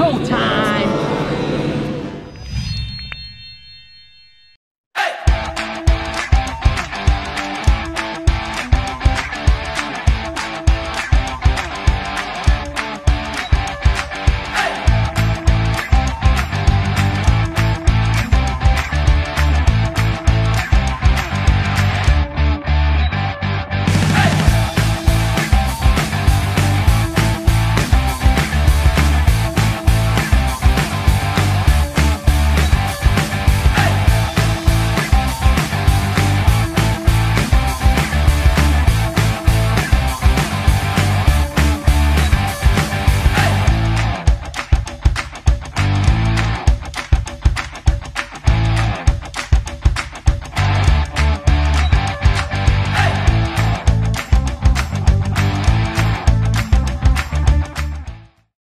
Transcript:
Showtime!